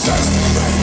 Suspect.